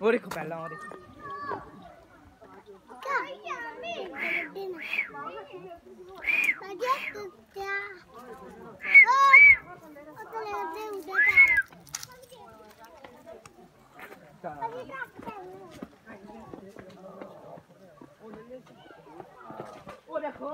ਉਹ ਦੇਖੋ ਪਹਿਲਾਂ ਉਹ ਦੇਖੋ ਕਾਹ ਯਾ ਮੀ ਬੱਜੇ ਤੇ ਆ ਉਹ ਕੱਟ ਲੈ ਦੇ ਉਦੇ ਤਾਰਾ ਤਾਰਾ